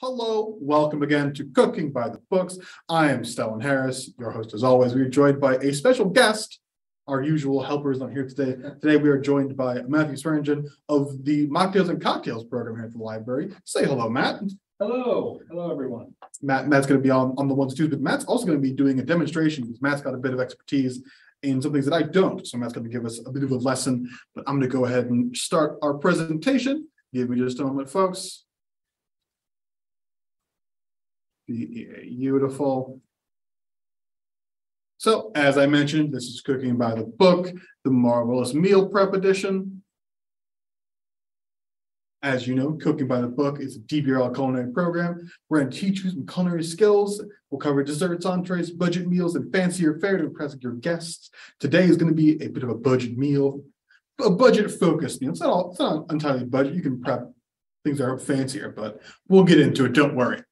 Hello, welcome again to Cooking by the Books. I am Stellan Harris, your host as always. We are joined by a special guest. Our usual helper is not here today. Today we are joined by Matthew Swearngin of the Mocktails and Cocktails program here at the library. Say hello, Matt. Hello, hello, everyone. Matt, Matt's going to be on, on the ones too, but Matt's also going to be doing a demonstration because Matt's got a bit of expertise in some things that I don't. So Matt's going to give us a bit of a lesson, but I'm going to go ahead and start our presentation. Give me just a moment, folks. Beautiful. So as I mentioned, this is Cooking by the Book, the Marvelous Meal Prep Edition. As you know, Cooking by the Book is a DBRL culinary program. We're going to teach you some culinary skills. We'll cover desserts, entrees, budget meals, and fancier fare to impress your guests. Today is going to be a bit of a budget meal, a budget focused meal. It's not all, it's not entirely budget. You can prep things that are fancier, but we'll get into it. Don't worry.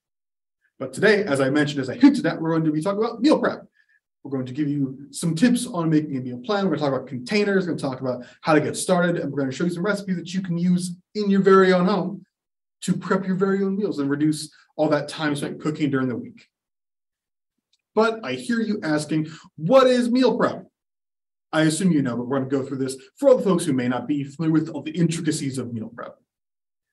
But today, as I mentioned, as I hinted at, we're going to be talking about meal prep. We're going to give you some tips on making a meal plan. We're going to talk about containers, we're going to talk about how to get started, and we're going to show you some recipes that you can use in your very own home to prep your very own meals and reduce all that time spent cooking during the week. But I hear you asking, what is meal prep? I assume you know, but we're going to go through this for all the folks who may not be familiar with all the intricacies of meal prep.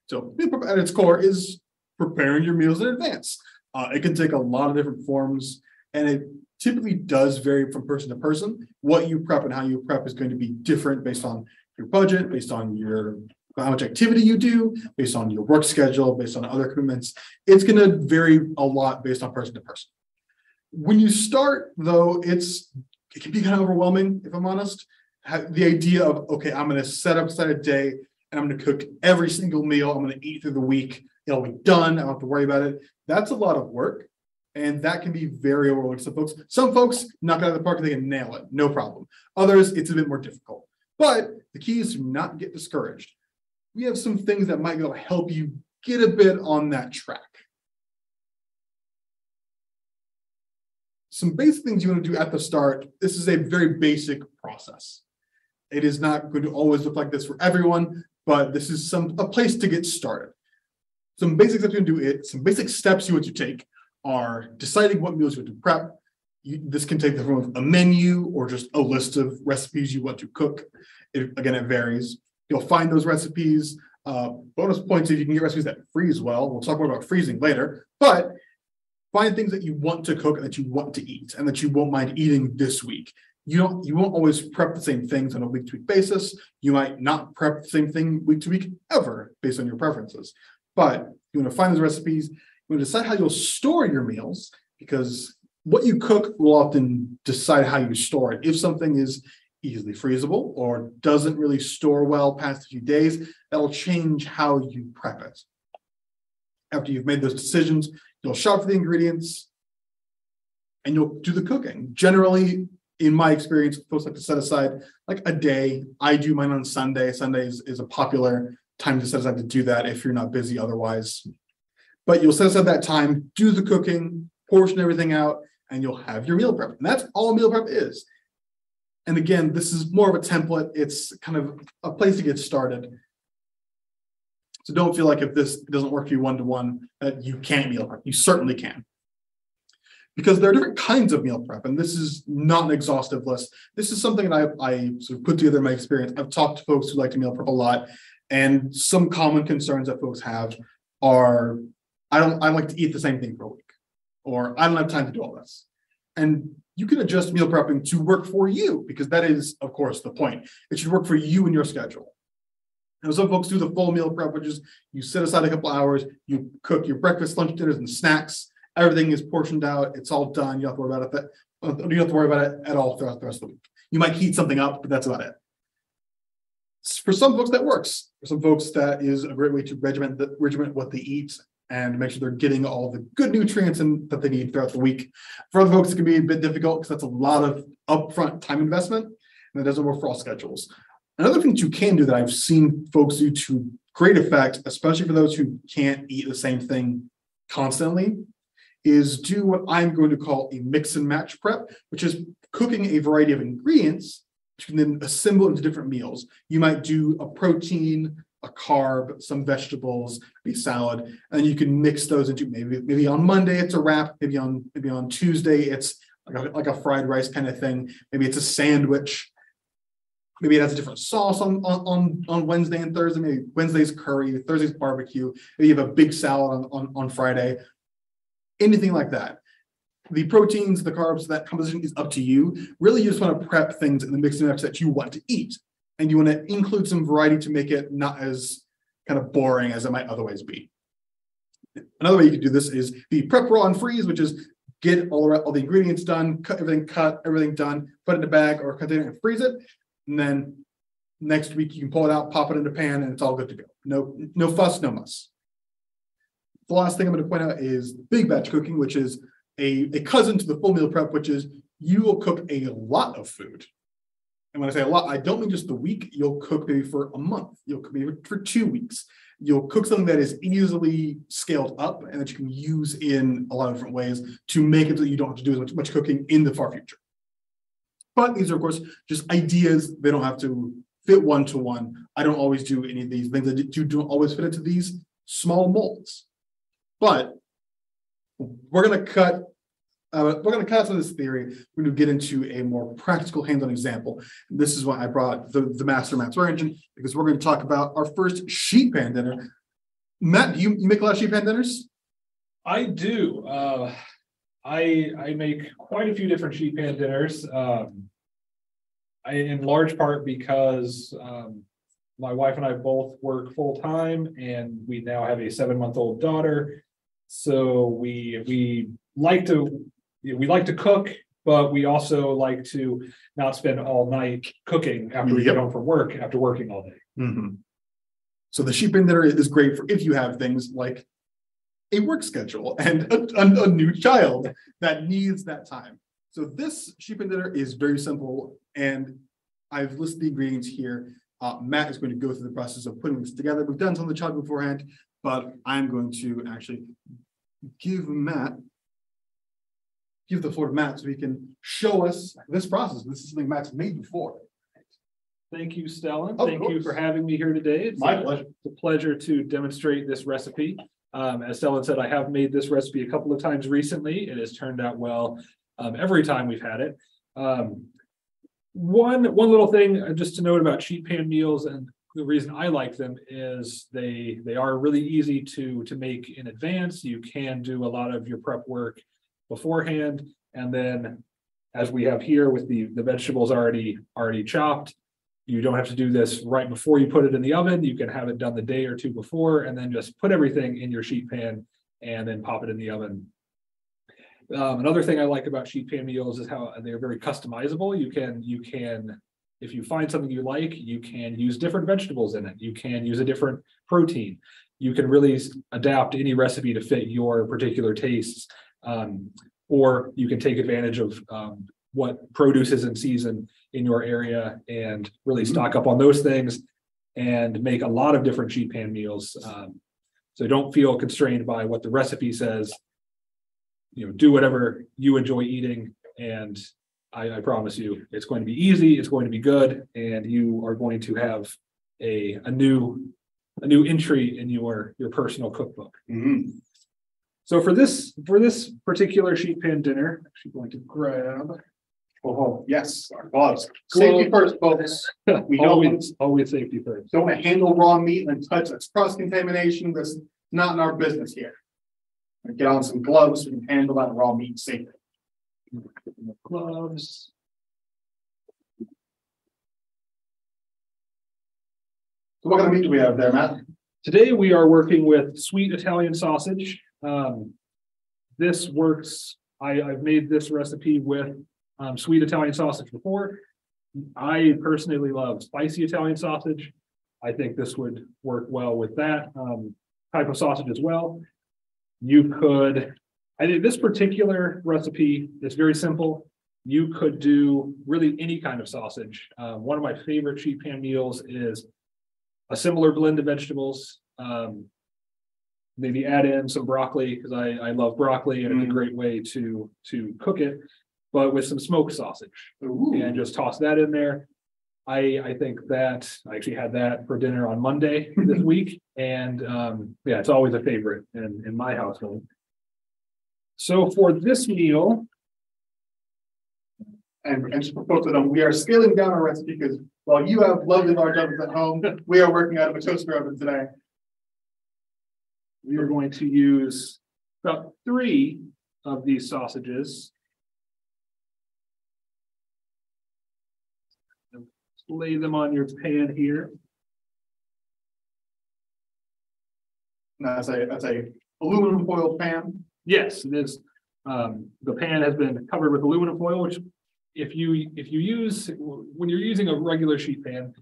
So meal prep at its core is preparing your meals in advance. Uh, it can take a lot of different forms and it typically does vary from person to person. What you prep and how you prep is going to be different based on your budget, based on your how much activity you do, based on your work schedule, based on other commitments. It's going to vary a lot based on person to person. When you start, though, it's it can be kind of overwhelming, if I'm honest. The idea of okay, I'm going to set up set a day and I'm going to cook every single meal. I'm going to eat through the week. It'll be done. I don't have to worry about it. That's a lot of work. And that can be very overwhelming. Some folks, some folks knock it out of the park and they can nail it, no problem. Others, it's a bit more difficult. But the key is to not get discouraged. We have some things that might be able to help you get a bit on that track. Some basic things you want to do at the start. This is a very basic process. It is not going to always look like this for everyone, but this is some a place to get started. Some basic steps you can do it, some basic steps you want to take are deciding what meals you want to prep. You, this can take the form of a menu or just a list of recipes you want to cook. It, again, it varies. You'll find those recipes. Uh, bonus points if you can get recipes that freeze well. We'll talk more about freezing later, but find things that you want to cook and that you want to eat and that you won't mind eating this week. You don't you won't always prep the same things on a week to week basis. You might not prep the same thing week to week ever based on your preferences. But you want to find those recipes, you want to decide how you'll store your meals because what you cook will often decide how you store it. If something is easily freezable or doesn't really store well past a few days, that'll change how you prep it. After you've made those decisions, you'll shop for the ingredients and you'll do the cooking. Generally, in my experience, folks like to set aside like a day. I do mine on Sunday. Sunday is, is a popular time to set aside to do that if you're not busy otherwise. But you'll set aside that time, do the cooking, portion everything out, and you'll have your meal prep. And that's all meal prep is. And again, this is more of a template. It's kind of a place to get started. So don't feel like if this doesn't work for you one to one, that you can't meal prep. You certainly can. Because there are different kinds of meal prep, and this is not an exhaustive list. This is something that I, I sort of put together in my experience. I've talked to folks who like to meal prep a lot, and some common concerns that folks have are, I don't, I like to eat the same thing for a week, or I don't have time to do all this. And you can adjust meal prepping to work for you because that is, of course, the point. It should work for you and your schedule. And some folks do the full meal prep, which is you set aside a couple hours, you cook your breakfast, lunch, dinners, and snacks. Everything is portioned out. It's all done. You don't have to worry about it. you don't have to worry about it at all throughout the rest of the week. You might heat something up, but that's about it for some folks that works. For some folks, that is a great way to regiment the, regiment what they eat and make sure they're getting all the good nutrients and that they need throughout the week. For other folks, it can be a bit difficult because that's a lot of upfront time investment, and it doesn't work for all schedules. Another thing that you can do that I've seen folks do to great effect, especially for those who can't eat the same thing constantly, is do what I'm going to call a mix and match prep, which is cooking a variety of ingredients you can then assemble into different meals. You might do a protein, a carb, some vegetables, be salad, and you can mix those into maybe, maybe on Monday it's a wrap, maybe on, maybe on Tuesday it's like a, like a fried rice kind of thing, maybe it's a sandwich. Maybe it has a different sauce on, on, on, on Wednesday and Thursday, maybe Wednesday's curry, Thursday's barbecue, maybe you have a big salad on, on, on Friday. Anything like that. The proteins, the carbs, that composition is up to you. Really, you just want to prep things in the mix and match that you want to eat. And you want to include some variety to make it not as kind of boring as it might otherwise be. Another way you can do this is the prep raw and freeze, which is get all, the- all the ingredients done, cut everything, cut everything done, put it in a bag or container and freeze it. And then next week you can pull it out, pop it in the pan and it's all good to go. No, no fuss, no muss. The last thing I'm gonna point out is big batch cooking, which is a, a cousin to the full meal prep, which is you will cook a lot of food. And when I say a lot, I don't mean just the week, you'll cook maybe for a month, you'll cook maybe for two weeks. You'll cook something that is easily scaled up and that you can use in a lot of different ways to make it so you don't have to do as much, much cooking in the far future. But these are, of course, just ideas. They don't have to fit one to one. I don't always do any of these things. I do don't always fit into these small molds. But we're gonna cut, uh, we're gonna cut some of this theory. We're gonna get into a more practical hands-on example. This is why I brought the, the Master Matt Swearngin, because we're gonna talk about our first sheet pan dinner. Matt, do you, you make a lot of sheet pan dinners? I do, uh, I, I make quite a few different sheet pan dinners, um. I, in large part because, um, my wife and I both work full-time and we now have a seven-month-old daughter. So we, we like to, we like to cook, but we also like to not spend all night cooking after we get home from work, after working all day. Mhm. So the sheet pan dinner is great for if you have things like a work schedule and a, a- a new child that needs that time. So this sheet pan dinner is very simple and I've listed the ingredients here. Uh, Matt is going to go through the process of putting this together. We've done some of the chopping beforehand, but I'm going to actually give Matt give the floor to Matt so he can show us this process. This is something Matt's made before. Thank you, Stellan. Of Thank you course. for having me here today. It's My a- pleasure. It's a pleasure to demonstrate this recipe. Um, as Stellan said, I have made this recipe a couple of times recently. It has turned out well um, every time we've had it. Um, one, one little thing uh, just to note about sheet pan meals and the reason I like them is they, they are really easy to, to make in advance. You can do a lot of your prep work beforehand. And then as we have here with the, the vegetables already, already chopped, you don't have to do this right before you put it in the oven. You can have it done the day or two before and then just put everything in your sheet pan and then pop it in the oven. Um, another thing I like about sheet pan meals is how they're very customizable. You can, you can, if you find something you like, you can use different vegetables in it. You can use a different protein. You can really adapt any recipe to fit your particular tastes. Um, or you can take advantage of, um, what produce is in season in your area and really stock up on those things and make a lot of different sheet pan meals. Um, so don't feel constrained by what the recipe says. You know, do whatever you enjoy eating and I, I promise you, it's going to be easy, it's going to be good, and you are going to have a, a new, a new entry in your, your personal cookbook. Mm-hmm. So for this, for this particular sheet pan dinner, I'm actually going to grab. Oh, oh, yes, our gloves. Safety first, folks. We don't want- Always, always safety first. Don't handle raw meat and touch it's cross contamination. That's not in our business here. Get on some gloves, we can handle that raw meat safely. Gloves. So what kind of meat do we have there, Matt? Today, we are working with sweet Italian sausage. Um, this works, I, I've made this recipe with, um, sweet Italian sausage before. I personally love spicy Italian sausage. I think this would work well with that, um, type of sausage as well. You could, I think this particular recipe is very simple. You could do really any kind of sausage. Uh, one of my favorite sheet pan meals is a similar blend of vegetables. Um, maybe add in some broccoli because I, I love broccoli and it's a Mm. great way to, to cook it. But with some smoked sausage Ooh, and just toss that in there. I, I think that, I actually had that for dinner on Monday this week, and, um, yeah, it's always a favorite in, in my household. So for this meal, And, and just folks that don't, we are scaling down our recipe because while you have lovely large ovens at home, we are working out of a toaster oven today. we are going to use about three of these sausages. Lay them on your pan here. And That's a, that's a aluminum foil pan. Yes, it is. Um, the pan has been covered with aluminum foil, which if you, if you use, when you're using a regular sheet pan.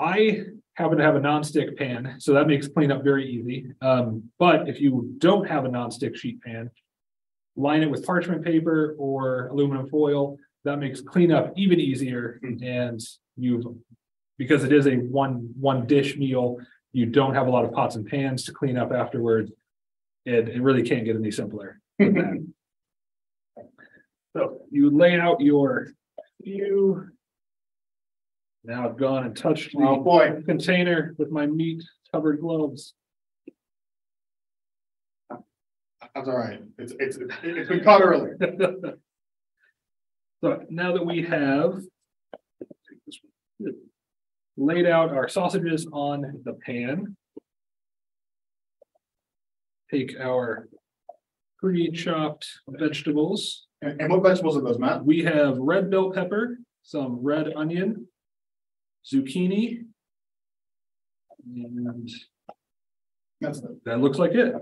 I happen to have a nonstick pan, so that makes cleanup very easy. Um, but if you don't have a nonstick sheet pan. Line it with parchment paper or aluminum foil, that makes cleanup even easier and you've. Because it is a one, one dish meal, you don't have a lot of pots and pans to clean up afterwards. It, it really can't get any simpler. than that. So you lay out your, you. Now I've gone and touched Oh, the boy. container with my meat covered gloves. That's all right. It's, it's, it's been caught earlier. So now that we have. Laid out our sausages on the pan. Take our pre-chopped vegetables. And, and what vegetables are those, Matt? We have red bell pepper, some red onion. Zucchini. And That's the that looks like it.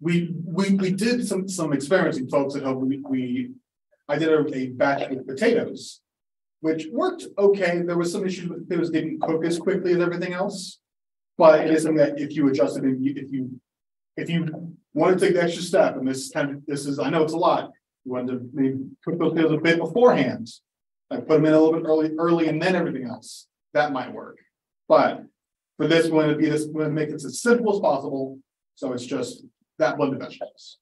we, we, we did some, some experimenting, folks, at home, we, we, I did a, a batch with potatoes. Which worked okay, there was some issues with potatoes didn't cook as quickly as everything else. But it is something that if you adjusted it, you, if you, if you want to take the extra step, and this kind of, this is, I know it's a lot. You want to maybe cook those potatoes a bit beforehand. Like put them in a little bit early, early and then everything else, that might work. But for this one, it'd be this, we're gonna make this as simple as possible, so it's just that blended vegetables.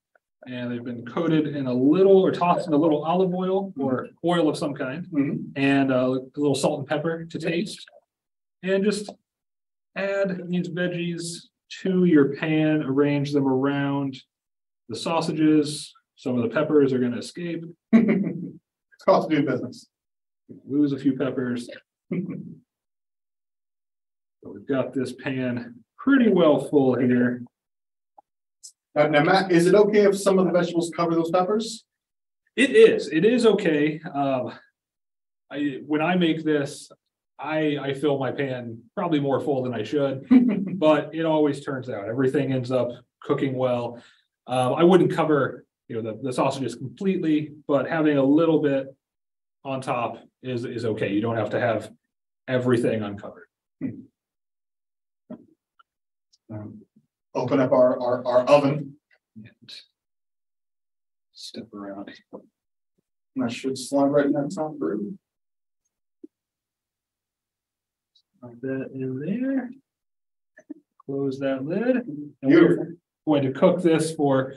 And they've been coated in a little or tossed in a little olive oil or oil of some kind. Mhm. and uh, a little salt and pepper to taste. And just add these veggies to your pan, arrange them around the sausages. Some of the peppers are gonna escape, It's called of doing business. lose a few peppers. So we've got this pan pretty well full here. Now, now, Matt, is it okay if some of the vegetables cover those peppers? It is, it is okay. Um. I, when I make this, I, I fill my pan probably more full than I should. But it always turns out, everything ends up cooking well. Um, I wouldn't cover, you know, the, the sausages completely, but having a little bit. On top is, is okay. You don't have to have everything uncovered. Um, Open up our, our, our oven, And Step around. and that should slide right in that top through. That in there. Close that lid. And we're going to cook this for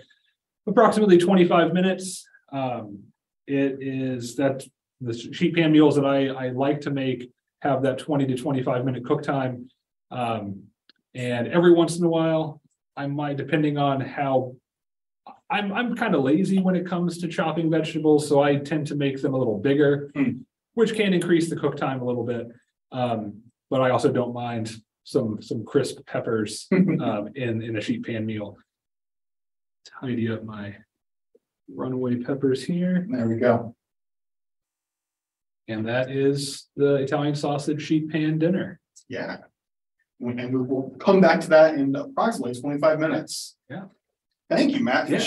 approximately twenty-five minutes. Um, it is that, the sheet pan meals that I, I like to make have that twenty to twenty-five minute cook time. Um, and every once in a while, I might, depending on how. I'm, I'm kind of lazy when it comes to chopping vegetables, so I tend to make them a little bigger. Hmm. Which can increase the cook time a little bit. Um, but I also don't mind some, some crisp peppers um, in, in a sheet pan meal. Tidy up my runaway peppers here, There we go. and that is the Italian sausage sheet pan dinner. Yeah. And we will come back to that in approximately twenty-five minutes. Yeah. Thank you, Matt. Yeah.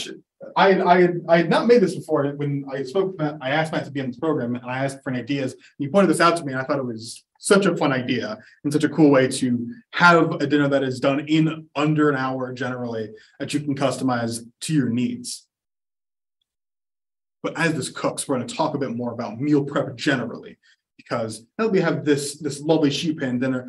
I, I, I had not made this before. When I spoke, with Matt, I asked Matt to be in this program and I asked for any ideas. He pointed this out to me and I thought it was such a fun idea and such a cool way to have a dinner that is done in under an hour generally that you can customize to your needs. But as this cooks, we're gonna talk a bit more about meal prep generally. Because now that we have this, this lovely sheet pan dinner,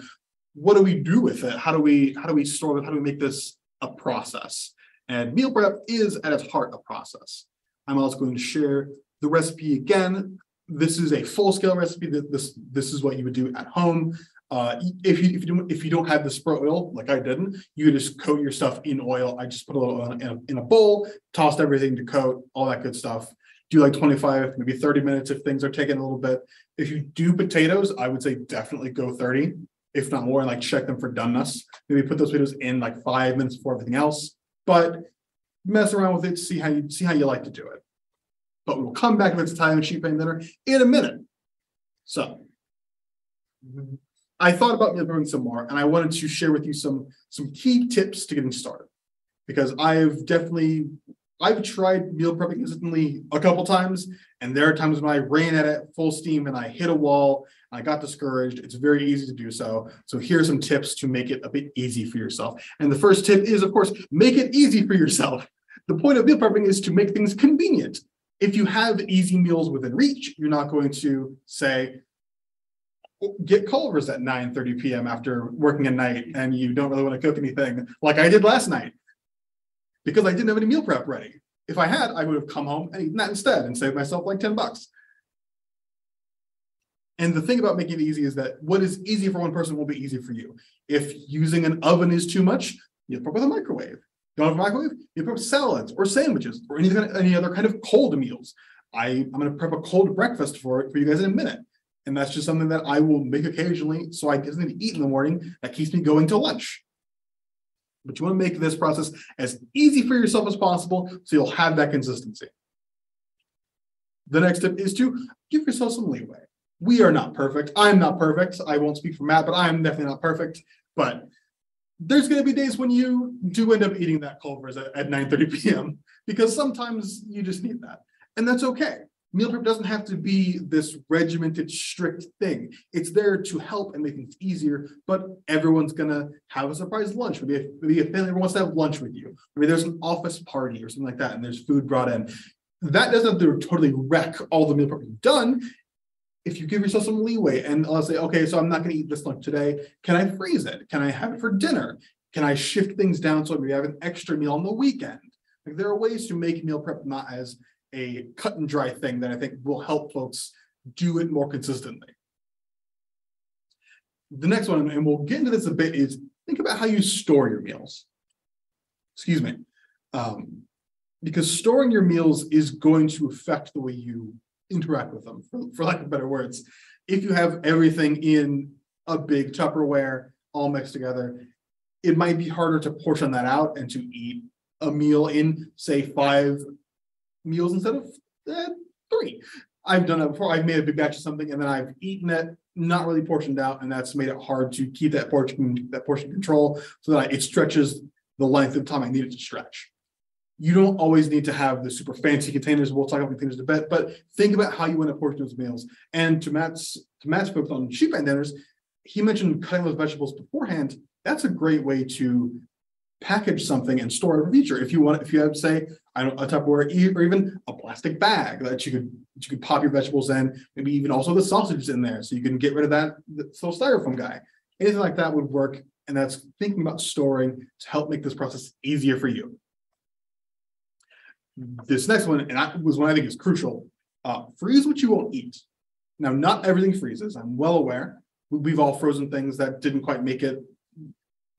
what do we do with it? How do we, how do we store it? How do we make this a process? And meal prep is at its heart a process. I'm also going to share the recipe again this is a full scale recipe this, this is what you would do at home. Uh, if you, if you don't, if you don't have the spur oil, like I didn't, you just coat your stuff in oil. I just put a little oil in a, in a bowl, tossed everything to coat, all that good stuff. Do like twenty-five, maybe thirty minutes if things are taking a little bit. If you do potatoes, I would say definitely go thirty, if not more, and like check them for doneness. Maybe put those potatoes in like five minutes before everything else, but mess around with it, see how you, see how you like to do it. But we'll come back with Italian sheet pan dinner in a minute. So. I thought about meal prepping some more and I wanted to share with you some, some key tips to getting started. Because I've definitely, I've tried meal prepping consistently a couple times. And there are times when I ran at it full steam and I hit a wall, I got discouraged. It's very easy to do so. So here are some tips to make it a bit easy for yourself. And the first tip is, of course, make it easy for yourself. The point of meal prepping is to make things convenient. If you have easy meals within reach, you're not going to say, get Culver's at nine thirty PM after working a night and you don't really want to cook anything like I did last night. Because I didn't have any meal prep ready. If I had, I would have come home and eaten that instead and saved myself like ten bucks. And the thing about making it easy is that what is easy for one person will be easy for you. If using an oven is too much, you prep with a microwave. Don't have a microwave, you prep salads or sandwiches or anything, any other kind of cold meals. I, I'm gonna prep a cold breakfast for for you guys in a minute. And that's just something that I will make occasionally, so I get something to eat in the morning that keeps me going to lunch. But you want to make this process as easy for yourself as possible, so you'll have that consistency. The next tip is to give yourself some leeway. We are not perfect. I'm not perfect. I won't speak for Matt, but I'm definitely not perfect. But there's going to be days when you do end up eating that Culver's at, at 9 30 p.m. because sometimes you just need that. And that's okay meal prep doesn't have to be this regimented, strict thing. It's there to help and make things easier, but everyone's gonna have a surprise lunch. Maybe, a- maybe a family wants to have lunch with you. Maybe there's an office party or something like that, and there's food brought in. That doesn't have to totally wreck all the meal prep you've done. If you give yourself some leeway and I'll say, okay, so I'm not gonna eat this lunch today. Can I freeze it? Can I have it for dinner? Can I shift things down so we have an extra meal on the weekend? Like there are ways to make meal prep not as a cut and dry thing that I think will help folks do it more consistently. The next one, and we'll get into this a bit, is think about how you store your meals. Excuse me. Um, because storing your meals is going to affect the way you interact with them, for, for lack of better words. If you have everything in a big Tupperware all mixed together, it might be harder to portion that out and to eat a meal in, say, five meals instead of uh, three. I've done it before. I've made a big batch of something and then I've eaten it, not really portioned out, and that's made it hard to keep that portion that portion control so that it stretches the length of time I need it to stretch. You don't always need to have the super fancy containers. We'll talk about containers in a bit, but think about how you want to portion those meals. And to Matt's to Matt's focus on sheet pan dinners, he mentioned cutting those vegetables beforehand. That's a great way to package something and store it for future. If you want, if you have, say, I don't, a Tupperware or even a plastic bag that you could that you could pop your vegetables in, maybe even also the sausages in there, so you can get rid of that little styrofoam guy. Anything like that would work, and that's thinking about storing to help make this process easier for you. This next one, and that was one I think is crucial. Uh, freeze what you won't eat. Now, not everything freezes. I'm well aware. We- We've all frozen things that didn't quite make it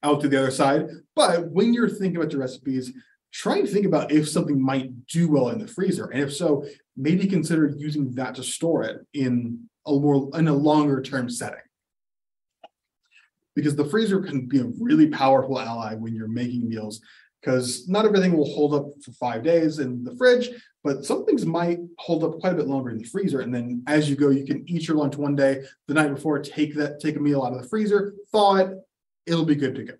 out to the other side. But when you're thinking about your recipes, try and think about if something might do well in the freezer. And if so, maybe consider using that to store it in a more in a longer term setting. Because the freezer can be a really powerful ally when you're making meals, because not everything will hold up for five days in the fridge, but some things might hold up quite a bit longer in the freezer. And then as you go, you can eat your lunch one day, the night before, take that, take a meal out of the freezer, thaw it, it'll be good to go.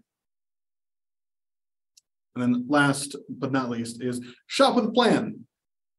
And then last but not least is shop with a plan.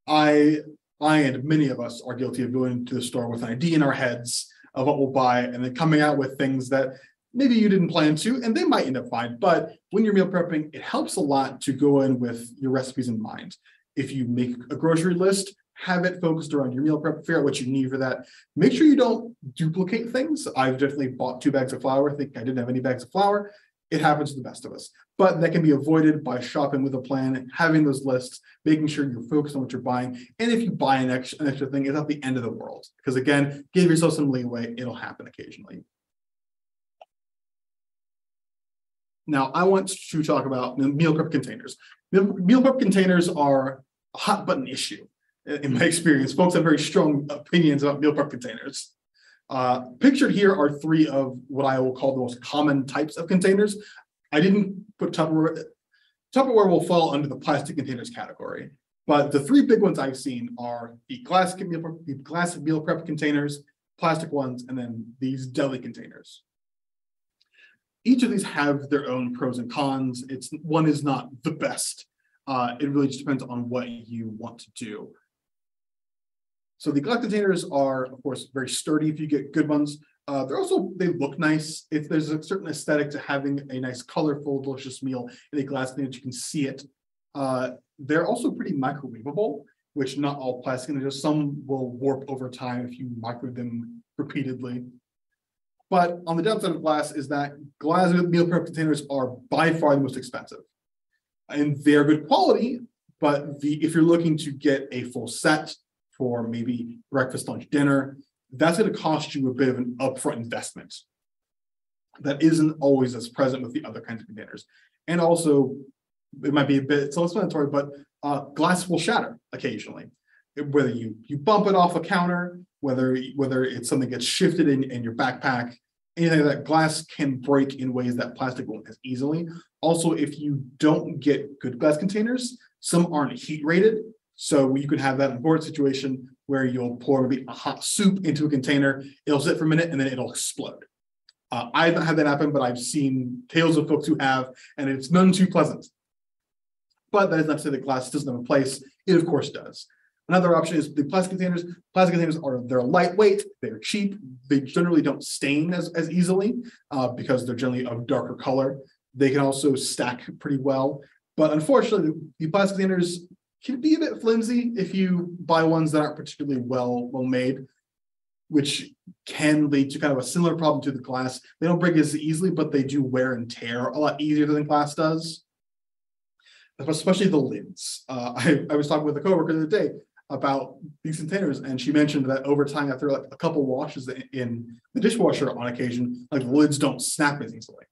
I, I and many of us are guilty of going to the store with an idea in our heads of what we'll buy and then coming out with things that maybe you didn't plan to, and they might end up fine. But when you're meal prepping, it helps a lot to go in with your recipes in mind. If you make a grocery list, have it focused around your meal prep, figure out what you need for that. Make sure you don't duplicate things. I've definitely bought two bags of flour. I think I didn't have any bags of flour. It happens to the best of us, but that can be avoided by shopping with a plan, having those lists, making sure you're focused on what you're buying. And if you buy an extra, an extra thing, it's not the end of the world. Because again, give yourself some leeway, it'll happen occasionally. Now, I want to talk about meal prep containers. Meal, prep containers are a hot button issue. In in my experience, folks have very strong opinions about meal prep containers. Uh, pictured here are three of what I will call the most common types of containers. I didn't put Tupperware. Tupperware will fall under the plastic containers category. But the three big ones I've seen are the glass meal prep, the glass meal prep containers, plastic ones, and then these deli containers. Each of these have their own pros and cons. It's one is not the best. Uh, it really just depends on what you want to do. So the glass containers are, of course, very sturdy if you get good ones. Uh, they're also, they look nice. If there's a certain aesthetic to having a nice, colorful, delicious meal in a glass container, you can see it. Uh, they're also pretty microwavable, which not all plastic containers, some will warp over time if you microwave them repeatedly. But on the downside of glass is that glass meal prep containers are by far the most expensive. And they're good quality, but the, if you're looking to get a full set for maybe breakfast, lunch, dinner, that's gonna cost you a bit of an upfront investment. That isn't always as present with the other kinds of containers. And also, it might be a bit self-explanatory, but uh, glass will shatter occasionally. Whether you, you bump it off a counter, whether, whether it's something gets shifted in, in your backpack, anything like that glass can break in ways that plastic won't as easily. Also, if you don't get good glass containers, some aren't heat rated. So you could have that important situation where you'll pour maybe a hot soup into a container, it'll sit for a minute and then it'll explode. Uh, I haven't had that happen, but I've seen tales of folks who have, and it's none too pleasant. But that is not to say that glass doesn't have a place. It of course does. Another option is the plastic containers. Plastic containers are they're lightweight, they're cheap, they generally don't stain as, as easily uh, because they're generally of darker color. They can also stack pretty well. But unfortunately, the plastic containers can be a bit flimsy if you buy ones that aren't particularly well well made, which can lead to kind of a similar problem to the glass. They don't break as easily, but they do wear and tear a lot easier than glass does. Especially the lids. Uh, I, I was talking with a coworker the other day about these containers, and she mentioned that over time, after like a couple washes in, the dishwasher on occasion, like lids don't snap as easily.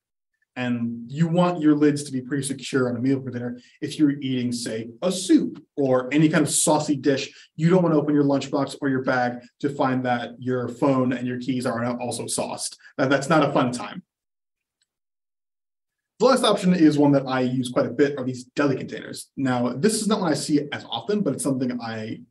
And you want your lids to be pretty secure on a meal container. If you're eating, say, a soup or any kind of saucy dish, you don't want to open your lunchbox or your bag to find that your phone and your keys are also sauced. That, that's not a fun time. The last option is one that I use quite a bit are these deli containers. Now, this is not one I see as often, but it's something I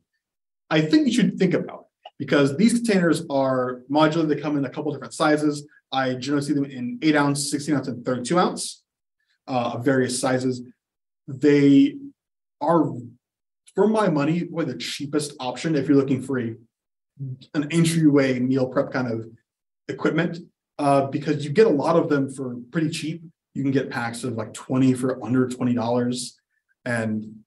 I think you should think about because these containers are modular. They come in a couple different sizes. I generally see them in eight ounce, 16 ounce, and 32 ounce uh, of various sizes. They are, for my money, probably the cheapest option if you're looking for a an entryway meal prep kind of equipment uh, because you get a lot of them for pretty cheap. You can get packs of like 20 for under $20 and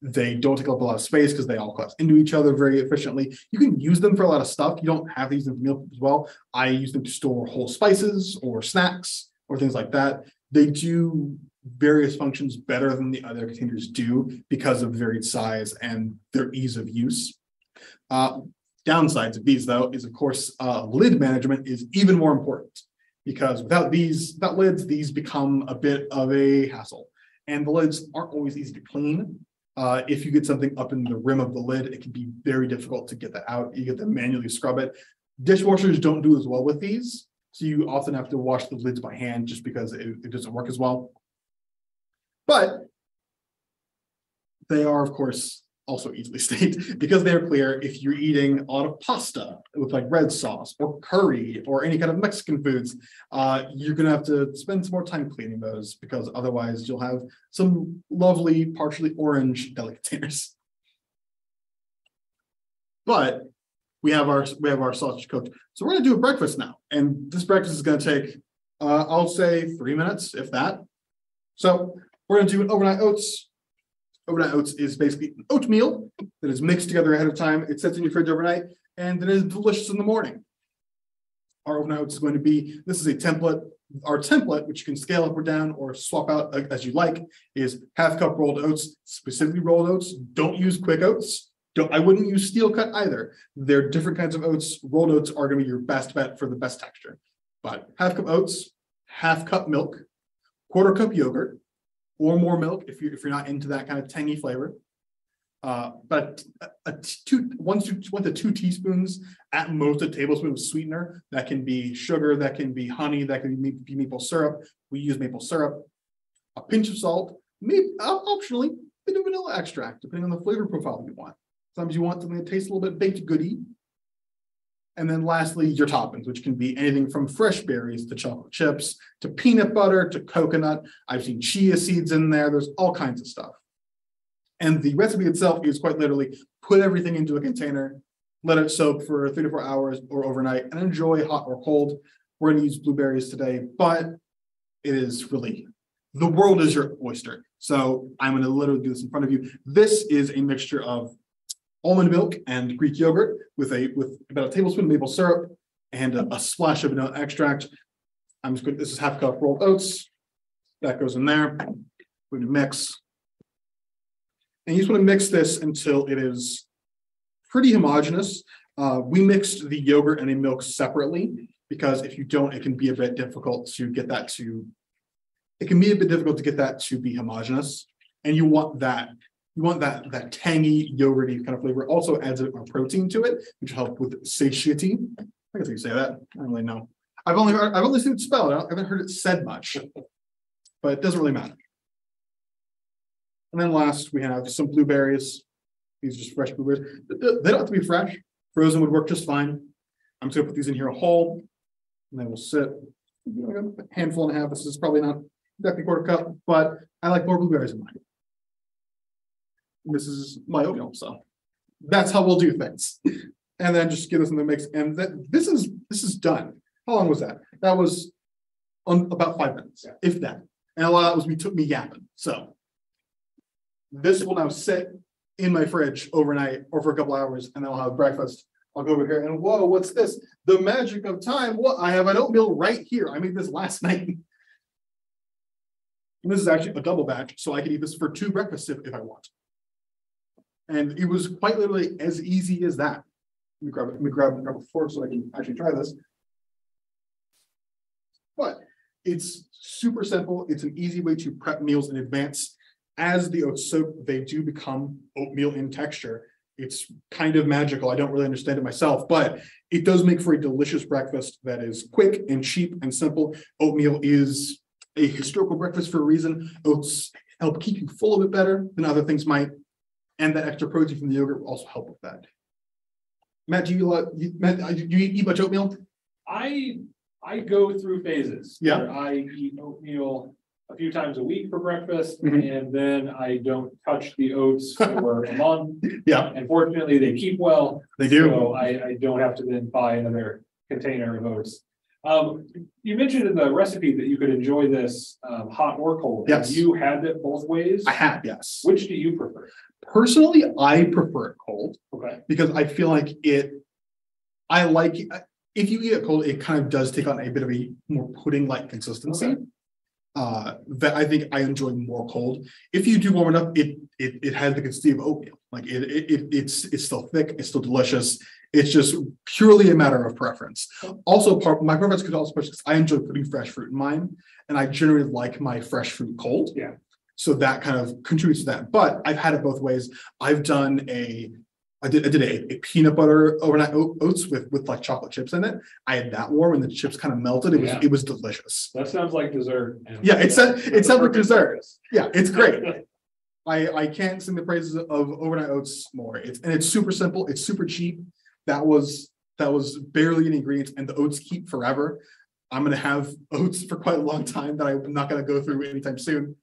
they don't take up a lot of space because they all collapse into each other very efficiently. You can use them for a lot of stuff. You don't have these in the meal as well. I use them to store whole spices or snacks or things like that. They do various functions better than the other containers do because of varied size and their ease of use. Uh, downsides of these though is of course uh, lid management is even more important because without these without lids these become a bit of a hassle and the lids aren't always easy to clean uh, if you get something up in the rim of the lid, it can be very difficult to get that out. You get to manually scrub it. Dishwashers don't do as well with these. So you often have to wash the lids by hand just because it, it doesn't work as well. But they are, of course, also easily state because they're clear if you're eating a lot of pasta with like red sauce or curry or any kind of Mexican foods, uh, you're gonna have to spend some more time cleaning those because otherwise you'll have some lovely partially orange deli containers. But we have our we have our sausage cooked. So we're gonna do a breakfast now. And this breakfast is gonna take uh, I'll say three minutes, if that. So we're gonna do an overnight oats, Overnight oats is basically oatmeal that is mixed together ahead of time. It sits in your fridge overnight and then it is delicious in the morning. Our overnight oats is going to be, this is a template. our template, which you can scale up or down or swap out as you like, is half cup rolled oats, specifically rolled oats. Don't use quick oats. Don't, I wouldn't use steel cut either. They're different kinds of oats. Rolled oats are gonna be your best bet for the best texture. But half cup oats, half cup milk, quarter cup yogurt, or more milk if you're if you're not into that kind of tangy flavor. Uh, but a, a two, one to one to two teaspoons, at most a tablespoon of sweetener. That can be sugar, that can be honey, that can be, be maple syrup. We use maple syrup. A pinch of salt, maybe uh, optionally, a bit of vanilla extract, depending on the flavor profile you want. Sometimes you want something that tastes a little bit baked goody. And then lastly, your toppings, which can be anything from fresh berries to chocolate chips to peanut butter to coconut. I've seen chia seeds in there. There's all kinds of stuff. And the recipe itself is quite literally put everything into a container, let it soak for three to four hours or overnight, and enjoy hot or cold. We're gonna use blueberries today, but it is really the world is your oyster. So I'm gonna literally do this in front of you. This is a mixture of almond milk and Greek yogurt with a with about a tablespoon of maple syrup and a, a splash of vanilla extract. I'm just going, this is half cup rolled oats. That goes in there. We mix. And you just want to mix this until it is pretty homogeneous. Uh, we mixed the yogurt and the milk separately because if you don't, it can be a bit difficult to get that to. It can be a bit difficult to get that to be homogeneous, and you want that. You want that that tangy yogurty kind of flavor. Also adds a, protein to it, which help with satiety. I guess you say that. I don't really know. I've only heard, I've only seen it spelled. I haven't heard it said much, but it doesn't really matter. And then last, we have some blueberries. These are just fresh blueberries. They don't have to be fresh. Frozen would work just fine. I'm just gonna put these in here whole. And they will sit. a Handful and a half. This is probably not exactly a quarter cup, but I like more blueberries in mine. This is my oatmeal, so that's how we'll do things. And then just get this in the mix. And that, this is, this is done. How long was that? That was on about five minutes, if that. And a lot of that was me took me yapping, so. This will now sit in my fridge overnight or for a couple hours and then I'll have breakfast. I'll go over here and whoa, what's this? The magic of time. What? I have an oatmeal right here. I made this last night. And This is actually a double batch, so I can eat this for two breakfasts if, if I want. And it was quite literally as easy as that. Let me grab, let me grab, grab a fork so I can actually try this. But it's super simple. It's an easy way to prep meals in advance. As the oats soak, they do become oatmeal in texture. It's kind of magical. I don't really understand it myself, but it does make for a delicious breakfast that is quick and cheap and simple. Oatmeal is a historical breakfast for a reason. Oats help keep you full of it better than other things might. And that extra protein from the yogurt will also help with that. Matt, do you, uh, you, Matt, uh, do you eat much oatmeal? I, I go through phases. Yeah. I eat oatmeal a few times a week for breakfast Mhm. and then I don't touch the oats for a month. Yeah, And fortunately, they keep well. they do. So I, I don't have to then buy another container of oats. Um, you mentioned in the recipe that you could enjoy this, um, hot or cold. Have Yes. You had it both ways? I have, yes. Which do you prefer? Personally, I prefer it cold Okay, because I feel like it. I like, if you eat it cold, it kind of does take on a bit of a more pudding-like consistency. Okay. Uh, that I think I enjoy more cold. If you do warm it up, it, it, it has the consistency of oatmeal. Like it, it, it- it's, it's still thick, it's still delicious. It's just purely a matter of preference. Also, part, my preference could also, because I enjoy putting fresh fruit in mine. And I generally like my fresh fruit cold. Yeah. So that kind of contributes to that, but I've had it both ways. I've done a, I did, I did a, a peanut butter overnight oats with, with like chocolate chips in it. I had that warm and the chips kind of melted. It was, Yeah. it was delicious. that sounds like dessert. and- Yeah, it's a- it sounds like Perfect dessert. Yeah, it's great. I, I can't sing the praises of overnight oats more. It's, and it's super simple. It's super cheap. That was, that was barely any ingredients and the oats keep forever. I'm gonna have oats for quite a long time that I'm not gonna go through anytime soon.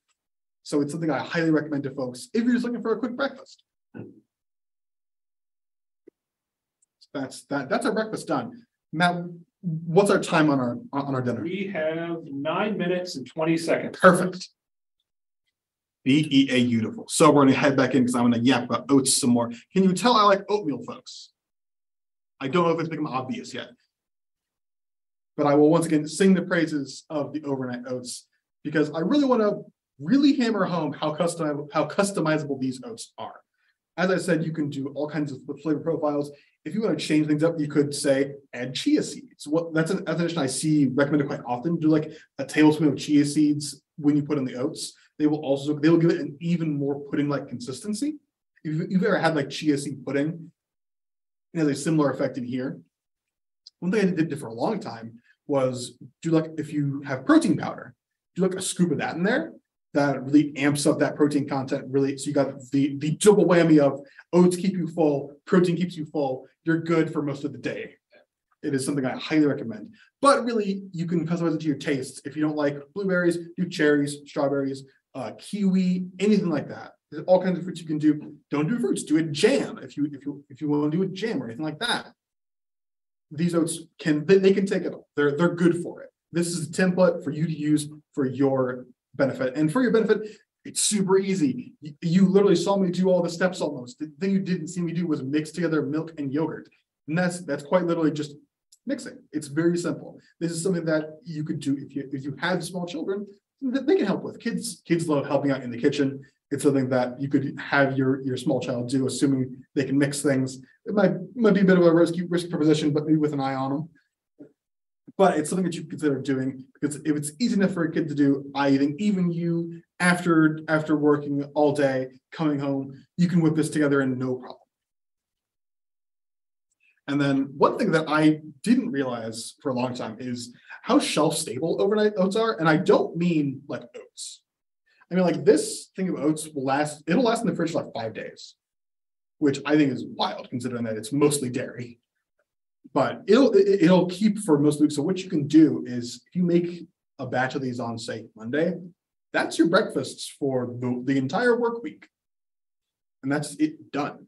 So it's something I highly recommend to folks if you're just looking for a quick breakfast. That's, that, that's our breakfast done. Matt, what's our time on our, on our dinner? We have nine minutes and twenty seconds. Perfect. B E A beautiful. So we're gonna head back in because I'm gonna yap about oats some more. Can you tell I like oatmeal, folks? I don't know if it's become obvious yet. But I will once again sing the praises of the overnight oats because I really want to really hammer home how custom how customizable these oats are. As I said, you can do all kinds of flavor profiles. If you want to change things up, you could say add chia seeds. What that's an addition I see recommended quite often. Do like a tablespoon of chia seeds when you put in the oats. They will also they will give it an even more pudding like consistency. If you've, you've ever had like chia seed pudding, it has a similar effect in here. One thing I did for a long time was do like if you have protein powder, do like a scoop of that in there. That really amps up that protein content. Really, so you got the the double whammy of oats keep you full, protein keeps you full. You're good for most of the day. It is something I highly recommend. But really, you can customize it to your tastes. If you don't like blueberries, do cherries, strawberries, uh, kiwi, anything like that. There's all kinds of fruits you can do. Don't do fruits. Do a jam if you if you if you want to do a jam or anything like that. These oats can they, they can take it. all. They're they're good for it. This is a template for you to use for your benefit and for your benefit. It's super easy. You, you literally saw me do all the steps almost. The thing you didn't see me do was mix together milk and yogurt, and that's that's quite literally just mixing. It's very simple. This is something that you could do if you if you have small children that they can help with. Kids kids love helping out in the kitchen. It's something that you could have your your small child do, assuming they can mix things. It might might be a bit of a risky risk proposition, but maybe with an eye on them. But it's something that you consider doing because if it's easy enough for a kid to do, I think even you after after working all day, coming home, you can whip this together in no problem. And then one thing that I didn't realize for a long time is how shelf stable overnight oats are. And I don't mean like oats. I mean, like this thing of oats will last, it'll last in the fridge like five days, which I think is wild considering that it's mostly dairy. But it'll it- it'll keep for most weeks. So what you can do is if you make a batch of these on, say, Monday, that's your breakfasts for the, the entire work week. And that's it done.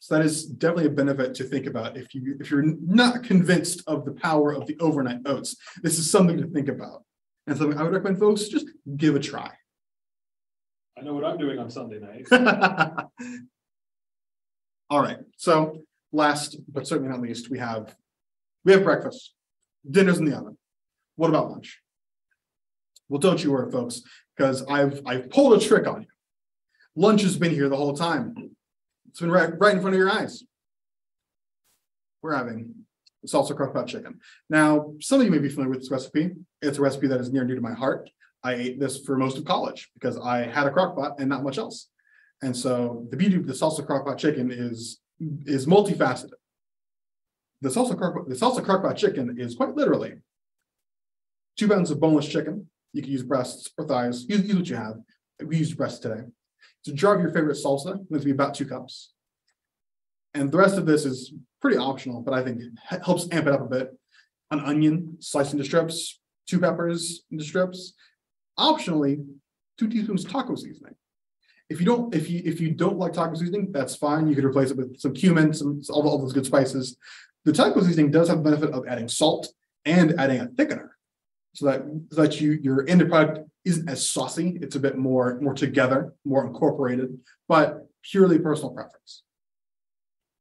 So that is definitely a benefit to think about if you if you're not convinced of the power of the overnight oats. This is something to think about. And something I would recommend folks just give a try. I know what I'm doing on Sunday night. All right, so last but certainly not least, we have we have breakfast. Dinner's in the oven. What about lunch? Well, don't you worry, folks, because I've I've pulled a trick on you. Lunch has been here the whole time. It's been right, right in front of your eyes. We're having salsa crock pot chicken. Now, some of you may be familiar with this recipe. It's a recipe that is near and dear to my heart. I ate this for most of college because I had a crock pot and not much else. And so the beauty of the salsa crock pot chicken is is multifaceted. The salsa crock, the salsa crock pot chicken is quite literally two pounds of boneless chicken. You can use breasts or thighs. Use, use what you have. We used breasts today. It's a jar of your favorite salsa. It's going to be about two cups. And the rest of this is pretty optional, but I think it helps amp it up a bit. An onion sliced into strips, two peppers into strips. Optionally, two teaspoons taco seasoning. If you don't, if you if you don't like taco seasoning, that's fine. You could replace it with some cumin, some all, all those good spices. The taco seasoning does have the benefit of adding salt and adding a thickener, so that so that you your end product isn't as saucy. It's a bit more more together, more incorporated, but purely personal preference.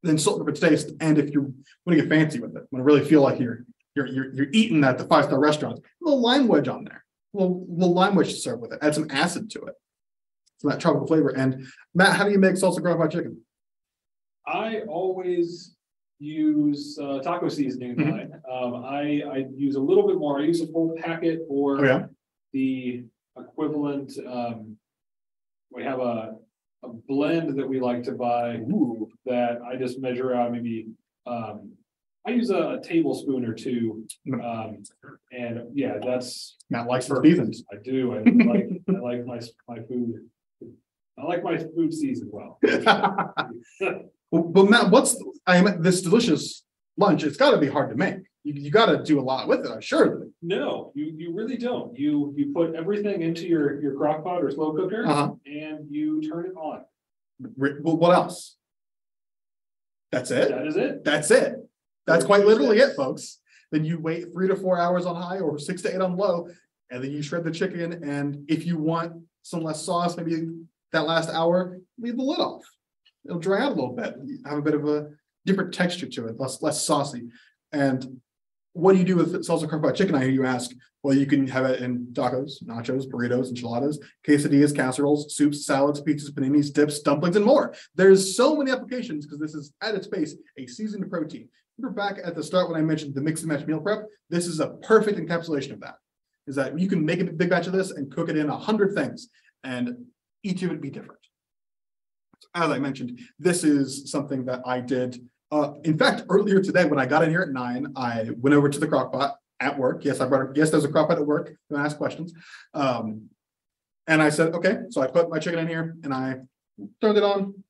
Then salt for its taste, and if you want to get fancy with it, want to really feel like you're you're you're, you're eating at the five star restaurant, a little lime wedge on there, a little, little lime wedge to serve with it. Add some acid to it, so that tropical flavor. And Matt, how do you make salsa pot chicken? I always use uh, taco seasoning. in Mhm. Um, I, I use a little bit more. I use a full packet or Oh yeah, the equivalent, um. We have a, a blend that we like to buy ooh, that I just measure out maybe, um. I use a a tablespoon or two, um, and yeah, that's, Matt likes the seasons. I do, I like, I like my, my food. I like my food seasoned well. But Matt, what's I mean, this delicious lunch? It's got to be hard to make. You you got to do a lot with it, I'm sure. No, you, you really don't. You, you put everything into your, your crock pot or slow cooker Uh-huh. and you turn it on. Well, what else? That's it. That is it. That's it. That's quite literally it, folks. Then you wait three to four hours on high or six to eight on low, and then you shred the chicken. And if you want some less sauce, maybe that last hour, leave the lid off. It'll dry out a little bit, have a bit of a different texture to it, less less saucy. And what do you do with salsa pot chicken? I hear you ask. Well, you can have it in tacos, nachos, burritos, enchiladas, quesadillas, casseroles, soups, salads, pizzas, paninis, dips, dumplings, and more. There's so many applications because this is at its base a seasoned protein. Remember back at the start when I mentioned the mix and match meal prep? This is a perfect encapsulation of that. Is that you can make a big batch of this and cook it in a hundred things, and each of it be different. As I mentioned, this is something that I did. Uh, in fact, earlier today, when I got in here at nine, I went over to the crock pot at work. Yes, I brought, yes, there's a crock pot at work. Don't ask questions. Um, and I said, okay, so I put my chicken in here and I turned it on,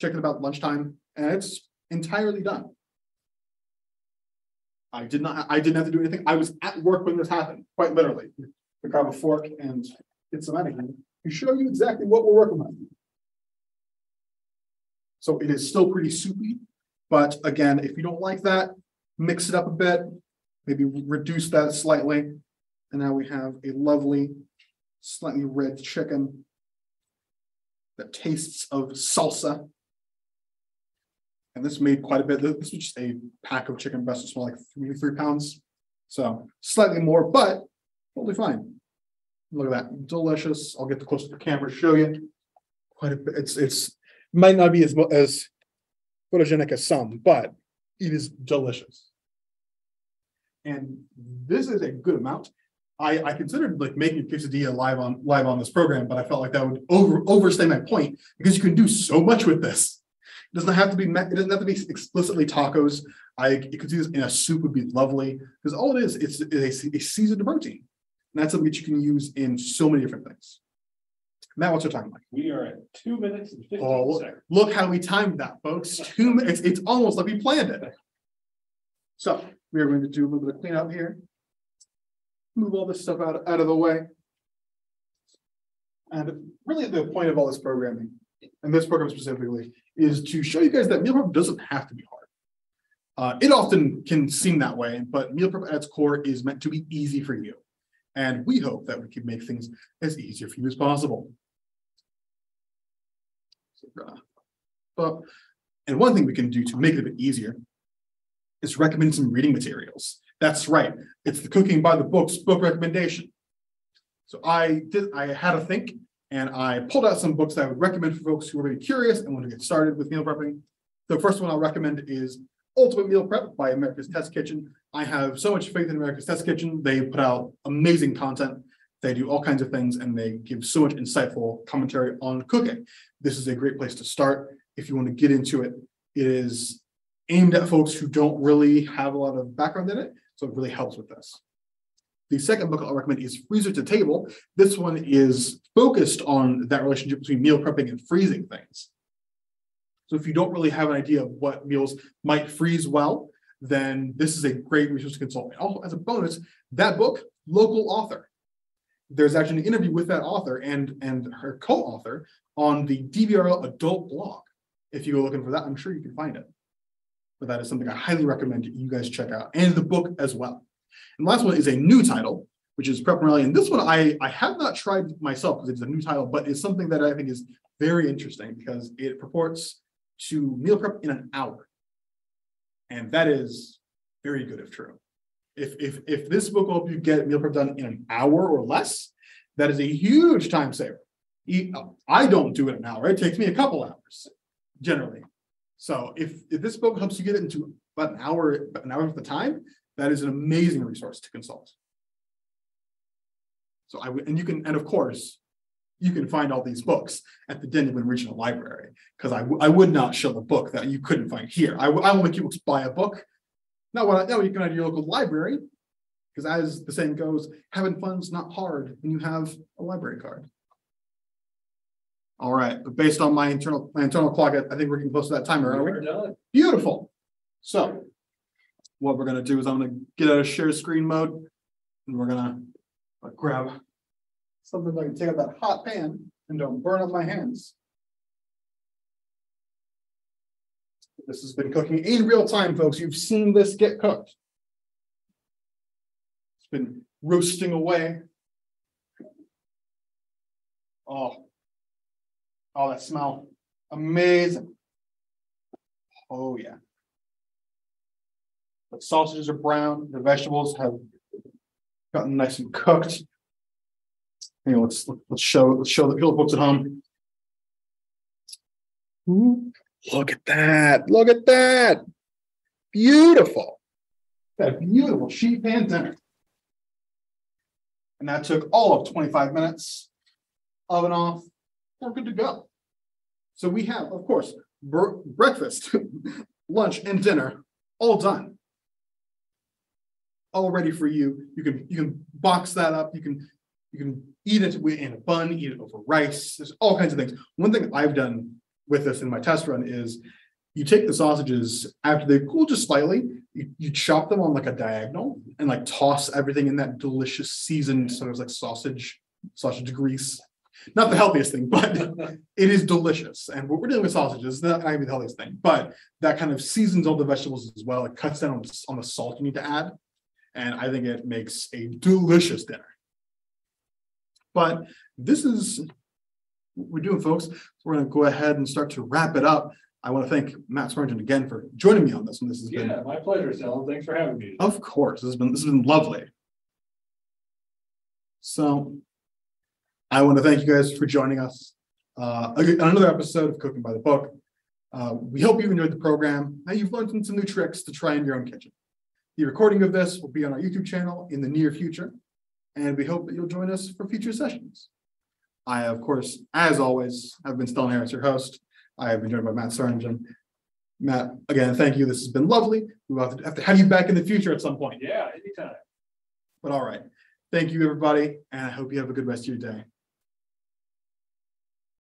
checked it about lunchtime, and it's entirely done. I did not, I didn't have to do anything. I was at work when this happened, quite literally. To grab a fork and get some out of here, to show you exactly what we're working on. So it is still pretty soupy, but again, if you don't like that, mix it up a bit, maybe reduce that slightly. And now we have a lovely, slightly red chicken that tastes of salsa. And this made quite a bit. This was just a pack of chicken breasts, small like three, three pounds. So slightly more, but totally fine. Look at that, delicious. I'll get the close to the camera, show you. Quite a bit, it's, it's, might not be as, as photogenic as some, but it is delicious. And this is a good amount. I, I considered like making quesadilla live on, live on this program, but I felt like that would over, overstay my point because you can do so much with this. It doesn't have to be, it doesn't have to be explicitly tacos. I, you could do this in a soup would be lovely, because all it is, it's a, a seasoned protein. And that's something that you can use in so many different things. Matt, what's your time like? We are at two minutes and Oh, fifteen look- seconds. look how we timed that, folks. Two minutes, it's almost like we planned it. So we are going to do a little bit of cleanup here. Move all this stuff out, out of the way. And really the point of all this programming, and this program specifically, is to show you guys that meal prep doesn't have to be hard. Uh, it often can seem that way, but meal prep at its core is meant to be easy for you. And we hope that we can make things as easier for you as possible. But, and one thing we can do to make it a bit easier is recommend some reading materials. That's right, it's the cooking by the books book recommendation. So I did, I had a think and I pulled out some books that I would recommend for folks who are very curious and want to get started with meal prepping. The first one I'll recommend is Ultimate Meal Prep by America's Test Kitchen. I have so much faith in America's Test Kitchen. They put out amazing content. They do all kinds of things and they give so much insightful commentary on cooking. This is a great place to start if you want to get into it. It is aimed at folks who don't really have a lot of background in it, so it really helps with this. The second book I'll recommend is Freezer to Table. This one is focused on that relationship between meal prepping and freezing things. So if you don't really have an idea of what meals might freeze well, then this is a great resource to consult. Also, as a bonus, that book, local author. There's actually an interview with that author and, and her co-author on the DBRL adult blog. If you go looking for that, I'm sure you can find it. But that is something I highly recommend you guys check out, and the book as well. And last one is a new title, which is Prep Morelli. And this one I, I have not tried myself because it's a new title, but it's something that I think is very interesting because it purports to meal prep in an hour. And that is very good if true. If, if, if this book will help you get meal prep done in an hour or less, that is a huge time saver. I don't do it an hour. It takes me a couple hours generally. So if, if this book helps you get it into about an hour, an hour of the time, that is an amazing resource to consult. So I and you can, and of course, you can find all these books at the Daniel Boone Regional Library, because I, I would not show a book that you couldn't find here. I, I will make you buy a book. Not what, no, you can go to your local library, because as the saying goes, having fun's not hard when you have a library card. All right, but based on my internal, my internal clock, I I think we're getting close to that timer, are we? We're done. Beautiful. So what we're gonna do is I'm gonna get out of share screen mode. And we're gonna uh, grab something that can take out that hot pan and don't burn up my hands. This has been cooking in real time, folks. You've seen this get cooked. It's been roasting away. Oh. Oh, that smell. Amazing. Oh, yeah. The sausages are brown, the vegetables have gotten nice and cooked. Anyway, let's, let's show, let's show the folks at home. Look at that, look at that. Beautiful. That beautiful sheet pan dinner. And that took all of twenty-five minutes. Oven off, we're good to go. So we have, of course, br- breakfast, lunch and dinner, all done. All ready for you. You can, you can box that up. You can, you can eat it in a bun, eat it over rice. There's all kinds of things. One thing I've done with this in my test run is you take the sausages after they cool just slightly, you, you chop them on like a diagonal and like toss everything in that delicious seasoned sort of like sausage, sausage grease. Not the healthiest thing, but it is delicious. And what we're doing with sausages, not gonna be the healthiest thing, but that kind of seasons all the vegetables as well. It cuts down on, on the salt you need to add. And I think it makes a delicious dinner. But this is what we're doing, folks. So We're gonna go ahead and start to wrap it up. I want to thank Matt Swearngin again for joining me on this one. This has been Yeah, my pleasure, Sal. Thanks for having me. of course, this has been, this has been lovely. So. I want to thank you guys for joining us. Uh, on another episode of Cooking by the Book. Uh, we hope you enjoyed the program. Now you've learned some new tricks to try in your own kitchen. The recording of this will be on our YouTube channel in the near future. And we hope that you'll join us for future sessions. I, of course, as always, have been Stellan Harris, your host. I have been joined by Matt Swearngin. Matt, again, thank you. This has been lovely. We'll have to, have to have you back in the future at some point. Yeah, anytime. But all right. Thank you, everybody, and I hope you have a good rest of your day.